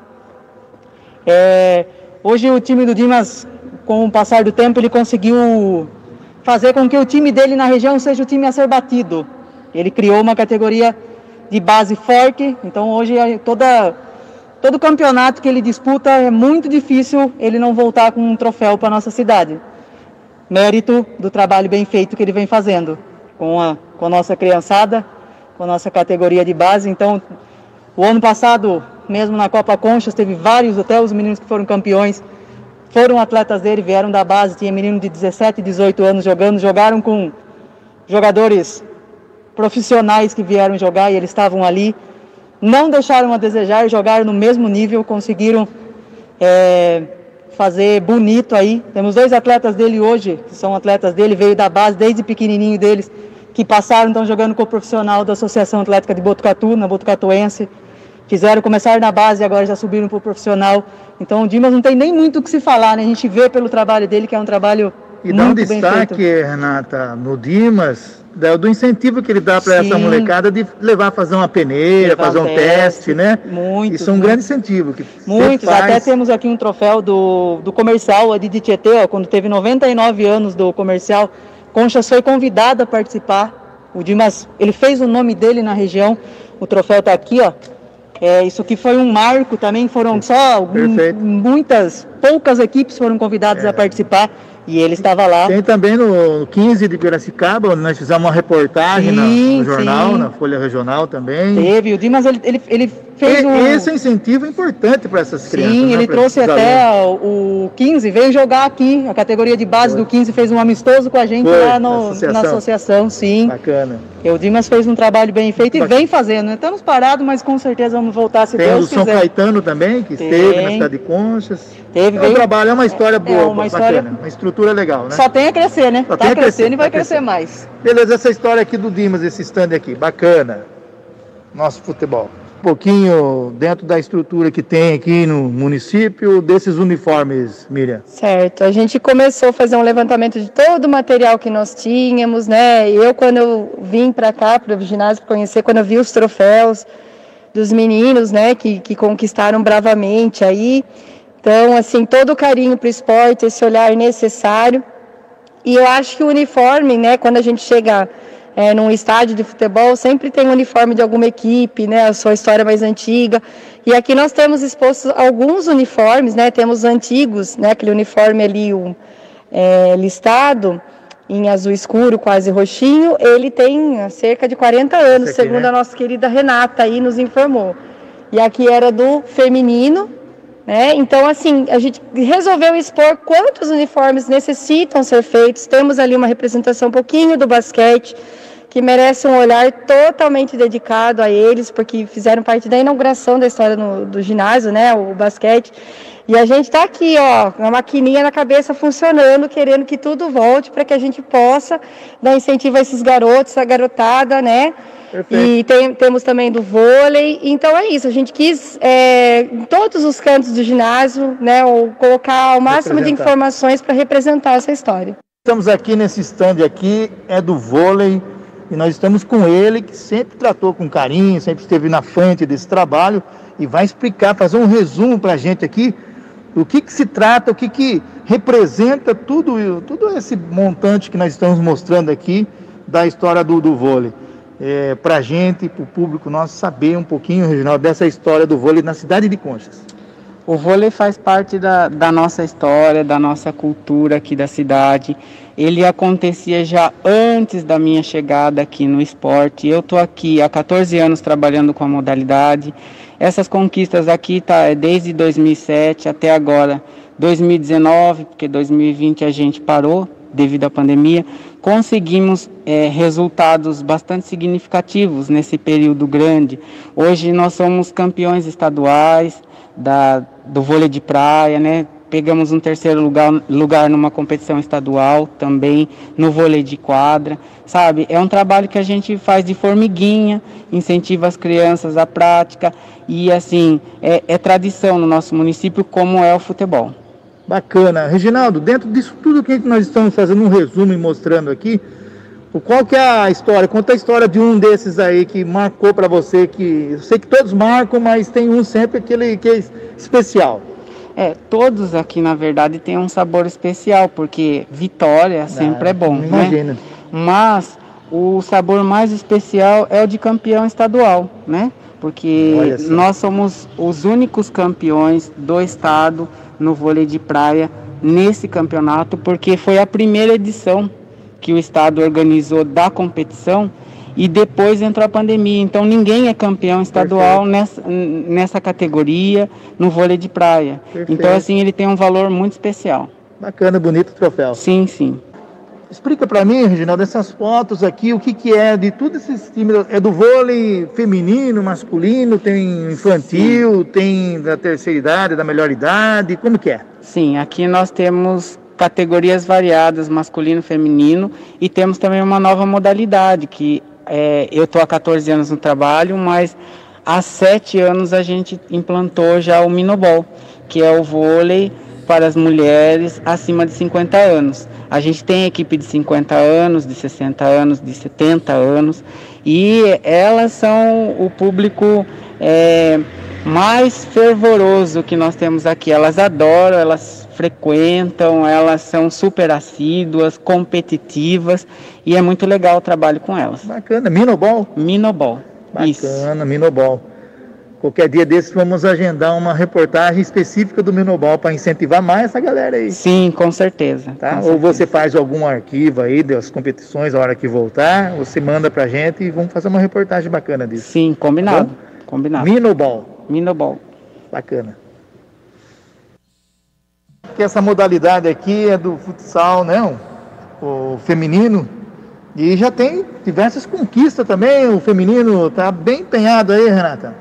É, hoje o time do Dimas, com o passar do tempo, ele conseguiu fazer com que o time dele na região seja o time a ser batido. Ele criou uma categoria de base forte, então hoje toda todo campeonato que ele disputa é muito difícil ele não voltar com um troféu para nossa cidade. Mérito do trabalho bem feito que ele vem fazendo com a, com a nossa criançada, com a nossa categoria de base. Então, o ano passado, mesmo na Copa Conchas, teve vários, até os meninos que foram campeões, foram atletas dele, vieram da base, tinha menino de 17, 18 anos jogando, jogaram com jogadores profissionais que vieram jogar e eles estavam ali não deixaram a desejar, jogaram no mesmo nível, conseguiram é, fazer bonito aí. Temos dois atletas dele hoje, que são atletas dele, veio da base desde pequenininho deles, que passaram, estão jogando com o profissional da Associação Atlética de Botucatu, na Botucatuense. Fizeram, começar na base e agora já subiram para o profissional. Então o Dimas não tem nem muito o que se falar, né? A gente vê pelo trabalho dele que é um trabalho e muito dá um destaque, Renata, no Dimas, do incentivo que ele dá para essa molecada de levar a fazer uma peneira, levar fazer um teste, teste, né? Muito. Isso é um grande incentivo. Que Muitos, faz... até temos aqui um troféu do, do comercial, a Didi Tietê, ó, quando teve 99 anos do comercial, Conchas foi convidado a participar. O Dimas, ele fez o nome dele na região, o troféu está aqui, ó. É, isso aqui foi um marco também, foram só muitas, poucas equipes foram convidadas é. a participar. E ele estava lá. Tem também no 15 de Piracicaba, onde nós fizemos uma reportagem sim, na, no jornal, sim. na Folha Regional também. Teve, o Dimas ele, ele, ele fez e, um... Esse incentivo é importante para essas crianças. Sim, né, ele trouxe até o 15, veio jogar aqui, a categoria de base Foi. do 15 fez um amistoso com a gente Foi, lá no, na, associação. na, associação. sim. Bacana. E o Dimas fez um trabalho bem feito e vem fazendo. Estamos parados, mas com certeza vamos voltar se Tem Deus quiser. Tem o São Caetano também, que Tem. esteve na cidade de Conchas. Teve, é um veio... trabalho, é uma história é boa, é uma bacana, história... uma estrutura legal, né? Só tem a crescer, né? Só tá crescendo crescer, e vai crescer, crescer mais. Beleza, essa história aqui do Dimas, esse stand aqui, bacana. Nosso futebol. Um pouquinho dentro da estrutura que tem aqui no município, desses uniformes, Miriam. Certo, a gente começou a fazer um levantamento de todo o material que nós tínhamos, né? Eu, quando eu vim para cá, para o ginásio, conhecer, quando eu vi os troféus dos meninos, né, que, que conquistaram bravamente aí, então, assim, todo o carinho para o esporte, esse olhar necessário. E eu acho que o uniforme, né, quando a gente chega é, num estádio de futebol, sempre tem um uniforme de alguma equipe, né, a sua história mais antiga. E aqui nós temos expostos alguns uniformes, né, temos antigos, né, aquele uniforme ali um, é, listado em azul escuro, quase roxinho, ele tem cerca de 40 anos, aqui, segundo né? a nossa querida Renata aí nos informou. E aqui era do feminino, Né? Então, assim, a gente resolveu expor quantos uniformes necessitam ser feitos. Temos ali uma representação um pouquinho do basquete, que merece um olhar totalmente dedicado a eles, porque fizeram parte da inauguração da história no, do ginásio, né, o basquete. E a gente está aqui, ó, com a maquininha na cabeça funcionando, querendo que tudo volte para que a gente possa dar incentivo a esses garotos, a garotada, né? Perfeito. E tem, temos também do vôlei. Então é isso, a gente quis é, em todos os cantos do ginásio, né, colocar o máximo de informações para representar essa história. Estamos aqui nesse stand aqui, é do vôlei, e nós estamos com ele, que sempre tratou com carinho, sempre esteve na frente desse trabalho, e vai explicar, fazer um resumo para a gente aqui o que, que se trata, o que, que representa tudo, tudo esse montante que nós estamos mostrando aqui da história do, do vôlei. É, para a gente, para o público nosso, saber um pouquinho, Reginaldo, dessa história do vôlei na cidade de Conchas. O vôlei faz parte da, da nossa história, da nossa cultura aqui da cidade. Ele acontecia já antes da minha chegada aqui no esporte. Eu estou aqui há 14 anos trabalhando com a modalidade. Essas conquistas aqui tá é desde 2007 até agora, 2019, porque 2020 a gente parou devido à pandemia, conseguimos é, resultados bastante significativos nesse período grande. Hoje nós somos campeões estaduais da, do vôlei de praia, né? Pegamos um terceiro lugar, lugar numa competição estadual também, no vôlei de quadra, sabe? É um trabalho que a gente faz de formiguinha, incentiva as crianças à prática e, assim, é, é tradição no nosso município como é o futebol. Bacana. Reginaldo, dentro disso tudo que nós estamos fazendo um resumo e mostrando aqui, qual que é a história? Conta a história de um desses aí que marcou para você, que eu sei que todos marcam, mas tem um sempre aquele que é especial. É, todos aqui na verdade têm um sabor especial, porque vitória ah, sempre é bom, né? imagina. né? Mas o sabor mais especial é o de campeão estadual, né? Porque nós somos os únicos campeões do estado no vôlei de praia nesse campeonato, porque foi a primeira edição que o estado organizou da competição e depois entrou a pandemia. Então ninguém é campeão estadual nessa, nessa categoria no vôlei de praia. Perfeito. Então assim ele tem um valor muito especial. Bacana, bonito o troféu. Sim, sim. Explica para mim, Reginaldo, essas fotos aqui, o que, que é de tudo esses times. É do vôlei feminino, masculino, tem infantil, Sim. tem da terceira idade, da melhor idade, como que é? Sim, aqui nós temos categorias variadas, masculino, feminino, e temos também uma nova modalidade que é, eu estou há 14 anos no trabalho, mas há 7 anos a gente implantou já o Minobol, que é o vôlei para as mulheres acima de 50 anos. A gente tem equipe de 50 anos, de 60 anos, de 70 anos, e elas são o público é, mais fervoroso que nós temos aqui. Elas adoram, elas frequentam, elas são super assíduas, competitivas e é muito legal o trabalho com elas. Bacana, Minobol? Minobol. Bacana, Isso. Minobol. Qualquer dia desses vamos agendar uma reportagem específica do Minobol para incentivar mais essa galera aí. Sim, com certeza. Tá? Com Ou certeza. você faz algum arquivo aí das competições a hora que voltar, você manda pra gente e vamos fazer uma reportagem bacana disso. Sim, combinado. Tá combinado. Minobol. Minobol. Bacana que essa modalidade aqui é do futsal, né? O, o feminino. E já tem diversas conquistas também. O feminino está bem empenhado aí, Renata.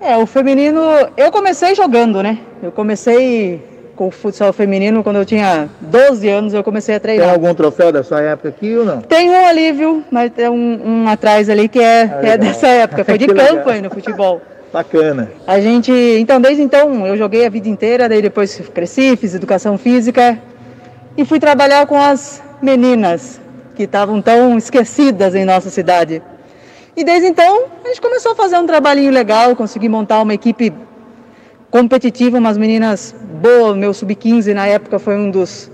É, o feminino. Eu comecei jogando, né? Eu comecei com o futsal feminino quando eu tinha 12 anos, eu comecei a treinar. Tem algum troféu da sua época aqui ou não? Tem um ali, viu? Mas tem um, um atrás ali que é, ah, é dessa época. Foi *laughs* de campo aí no futebol. Bacana. A gente, então, desde então, eu joguei a vida inteira, daí depois cresci, fiz educação física e fui trabalhar com as meninas que estavam tão esquecidas em nossa cidade. E desde então, a gente começou a fazer um trabalhinho legal, consegui montar uma equipe competitiva, umas meninas boas, meu sub-15 na época foi um dos,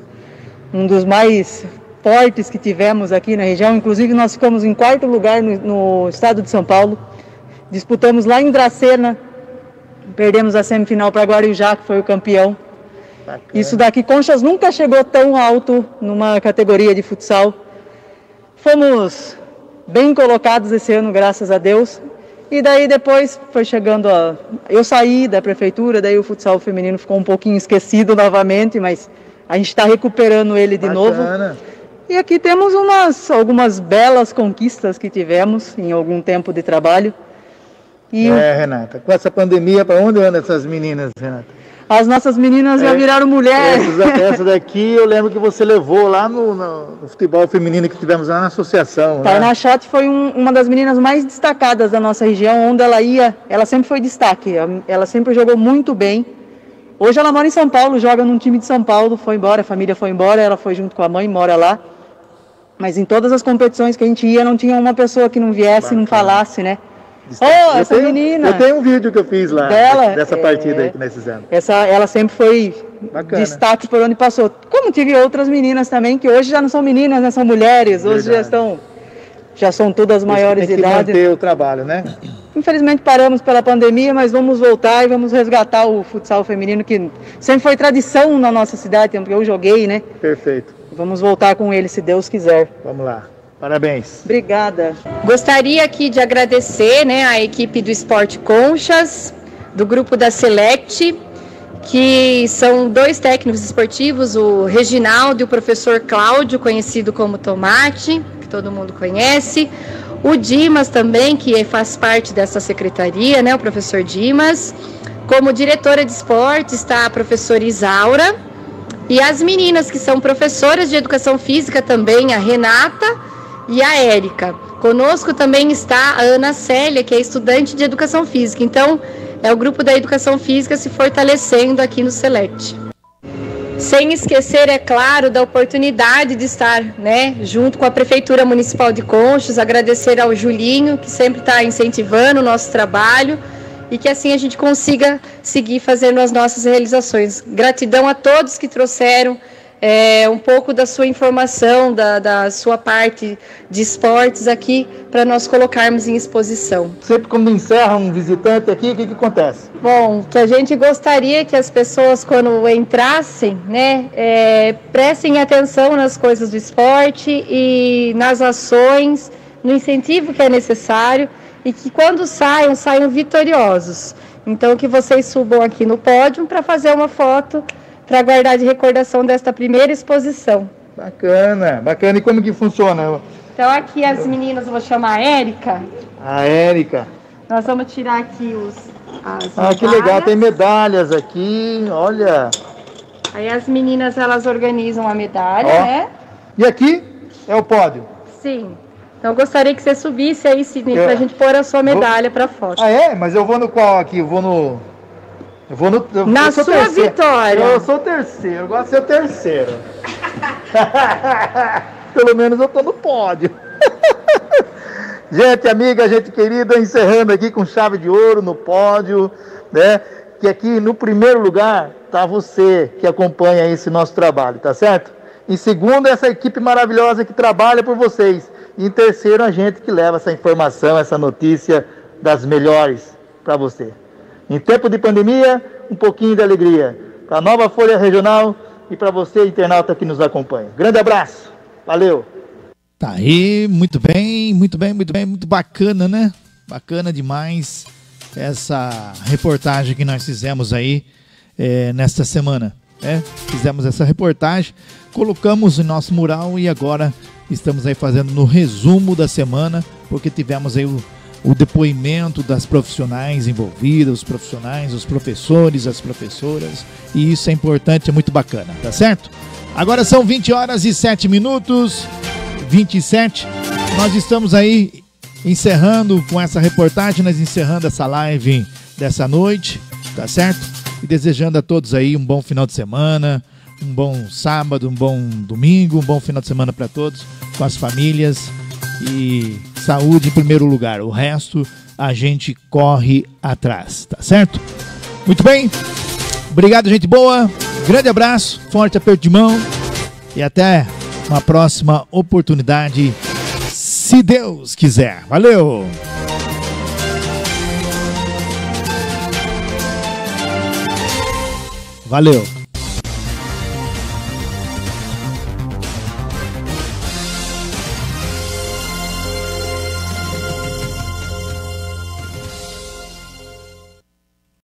um dos mais fortes que tivemos aqui na região, inclusive nós ficamos em quarto lugar no, no estado de São Paulo. Disputamos lá em Dracena, perdemos a semifinal para Guarujá, que foi o campeão. Bacana. Isso daqui, Conchas nunca chegou tão alto numa categoria de futsal. Fomos bem colocados esse ano, graças a Deus. E daí depois foi chegando a. Eu saí da prefeitura, daí o futsal feminino ficou um pouquinho esquecido novamente, mas a gente está recuperando ele de Bacana. novo. E aqui temos umas, algumas belas conquistas que tivemos em algum tempo de trabalho. E É, Renata, com essa pandemia, para onde andam essas meninas, Renata? As nossas meninas já É, viraram mulheres. Essa, essa daqui eu lembro que você levou lá no, no- futebol feminino que tivemos lá na associação. né? Tainá Schott foi um- uma das meninas mais destacadas da nossa região, onde ela ia, ela sempre foi destaque, ela sempre jogou muito bem. Hoje ela mora em São Paulo, joga num time de São Paulo, foi embora, a família foi embora, ela foi junto com a mãe, mora lá. Mas em todas as competições que a gente ia, não tinha uma pessoa que não viesse e não falasse, né? Oh, Eu essa tenho- menina! Eu tenho um vídeo que eu fiz lá, Dela, dessa é. partida aí que nós fizemos. Essa, ela sempre foi Bacana. destaque por onde passou. Como tive outras meninas também, que hoje já não são meninas, né? São mulheres, hoje já Verdade. estão, já são todas maiores Tem de que idade. manter o trabalho, né? Infelizmente paramos pela pandemia, mas vamos voltar e vamos resgatar o futsal feminino que sempre foi tradição na nossa cidade, tempo que eu joguei, né? Perfeito. Vamos voltar com ele, se Deus quiser. Vamos lá. Parabéns. Obrigada. Gostaria aqui de agradecer né, a equipe do Esporte Conchas, do grupo da Select, que são dois técnicos esportivos, o Reginaldo e o professor Cláudio, conhecido como Tomate, que todo mundo conhece. O Dimas também, que faz parte dessa secretaria, né, o professor Dimas. Como diretora de esporte está a professora Isaura. E as meninas que são professoras de educação física também, a Renata e a Érica. Conosco também está a Ana Célia, que é estudante de educação física. Então, é o grupo da educação física se fortalecendo aqui no Select. Sem esquecer, é claro, da oportunidade de estar né, junto com a Prefeitura Municipal de Conchos, agradecer ao Julinho, que sempre está incentivando o nosso trabalho e que assim a gente consiga seguir fazendo as nossas realizações. Gratidão a todos que trouxeram é, um pouco da sua informação, da, da sua parte de esportes aqui, para nós colocarmos em exposição. Sempre quando encerra um visitante aqui, o que, que acontece? Bom, que a gente gostaria que as pessoas, quando entrassem, né, é, prestem atenção nas coisas do esporte e nas ações, no incentivo que é necessário e que quando saiam, saiam vitoriosos. Então, que vocês subam aqui no pódio para fazer uma foto para guardar de recordação desta primeira exposição. Bacana, bacana. E como que funciona? Então, aqui as meninas, eu vou chamar a Érica. A Érica. Nós vamos tirar aqui os. As Ah, que legal, tem medalhas aqui, olha. Aí as meninas elas organizam a medalha, Ó. né? E aqui é o pódio. Sim. Então eu gostaria que você subisse aí, Sidney, Eu- pra gente pôr a sua medalha pra foto. Ah, é? Mas eu vou no qual aqui? Eu vou no. Eu vou no. eu- Na eu sua terceiro. vitória. Eu sou terceiro, eu gosto de ser o terceiro. *laughs* Pelo menos eu tô no pódio. *laughs* gente amiga, gente querida, encerrando aqui com chave de ouro no pódio, né? Que aqui no primeiro lugar tá você que acompanha esse nosso trabalho, tá certo? Em segundo, essa equipe maravilhosa que trabalha por vocês. E em terceiro, a gente que leva essa informação, essa notícia das melhores para você. Em tempo de pandemia, um pouquinho de alegria. Para a nova Folha Regional e para você, internauta que nos acompanha. Grande abraço. Valeu. Tá aí, muito bem, muito bem, muito bem, muito bacana, né? Bacana demais essa reportagem que nós fizemos aí é, nesta semana. né? Fizemos essa reportagem, colocamos em nosso mural e agora estamos aí fazendo no resumo da semana, porque tivemos aí o, o depoimento das profissionais envolvidas, os profissionais, os professores, as professoras, e isso é importante, é muito bacana, tá certo? Agora são 20 horas e 7 minutos. 27. Nós estamos aí encerrando com essa reportagem, nós encerrando essa live dessa noite, tá certo? E desejando a todos aí um bom final de semana, um bom sábado, um bom domingo, um bom final de semana para todos, com as famílias e saúde em primeiro lugar. O resto a gente corre atrás, tá certo? Muito bem. Obrigado, gente boa. Grande abraço, forte aperto de mão e até uma próxima oportunidade, se Deus quiser. Valeu! Valeu!